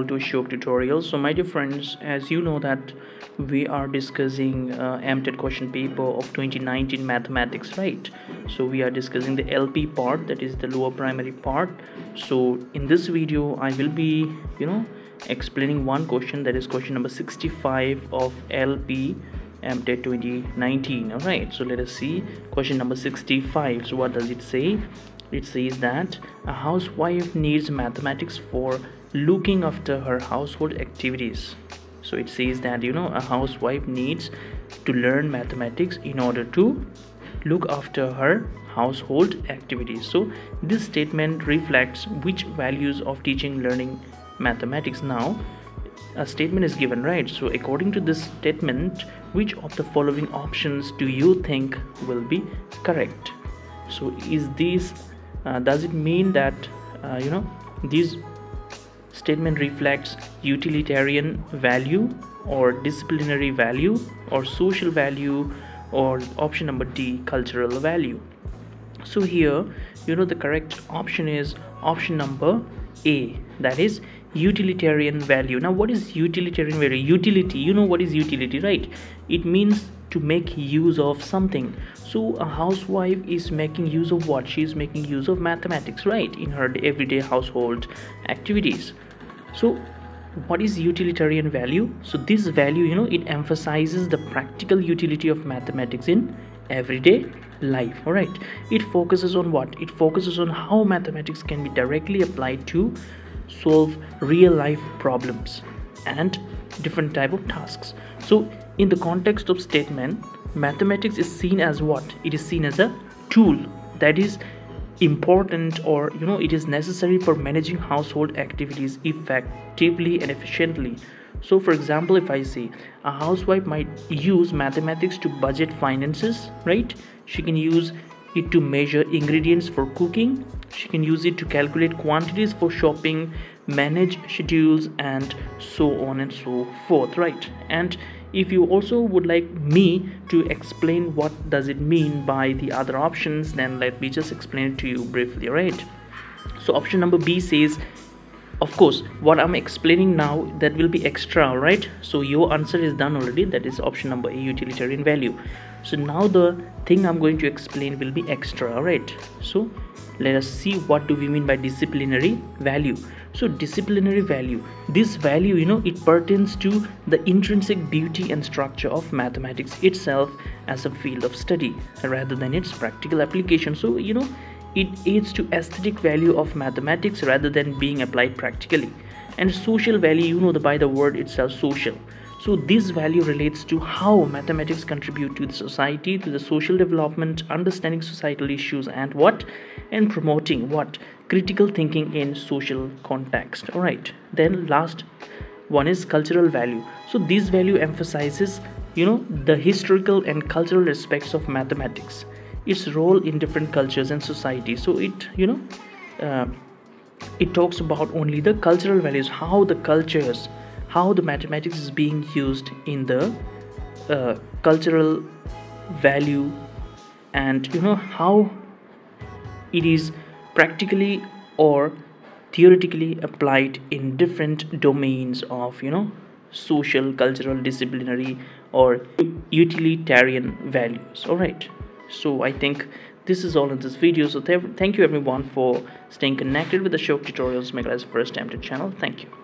all to Ashok tutorial so my dear friends as you know that we are discussing uh, MTET question paper of 2019 mathematics right? So we are discussing the LP part that is the lower primary part. So in this video I will be you know explaining one question that is question number 65 of LP MTET 2019 alright? So let us see question number 65 so what does it say it says that a housewife needs mathematics for looking after her household activities. So it says that you know a housewife needs to learn mathematics in order to look after her household activities. So this statement reflects which values of teaching learning mathematics. Now a statement is given right? So according to this statement which of the following options do you think will be correct? So is this does it mean that uh, you know this statement reflects utilitarian value or disciplinary value or social value or option number D cultural value? So here you know the correct option is option number A that is utilitarian value. Now what is utilitarian value? Utility. You know what is utility right? It means to make use of something. So a housewife is making use of what? She is making use of mathematics right? In her everyday household activities. So what is utilitarian value? So this value you know it emphasizes the practical utility of mathematics in everyday life all right it focuses on what? It focuses on how mathematics can be directly applied to solve real life problems and different type of tasks. So in the context of statement mathematics is seen as what? It is seen as a tool that is important or you know it is necessary for managing household activities effectively and efficiently. So for example if i say a housewife might use mathematics to budget finances right? She can use it to measure ingredients for cooking she can use it to calculate quantities for shopping manage schedules and so on and so forth right? And if you also would like me to explain what does it mean by the other options then let me just explain it to you briefly right? So option number b says of course what i'm explaining now that will be extra right? So your answer is done already. That is option number a utilitarian value. So now the thing i'm going to explain will be extra right? So let us see what do we mean by disciplinary value. So disciplinary value. This value you know it pertains to the intrinsic beauty and structure of mathematics itself as a field of study rather than its practical application. So you know it aids to aesthetic value of mathematics rather than being applied practically. And social value you know the by the word itself social so this value relates to how mathematics contribute to the society to the social development understanding societal issues and what? And promoting what? Critical thinking in social context. All right. Then last one is cultural value. So this value emphasizes you know the historical and cultural aspects of mathematics its role in different cultures and societies so it you know uh, it talks about only the cultural values how the cultures how the mathematics is being used in the uh, cultural value and you know how it is practically or theoretically applied in different domains of you know social cultural disciplinary or utilitarian values. All right. So i think this is all in this video. So th thank you everyone for staying connected with the Ashok tutorials guys first time to channel. Thank you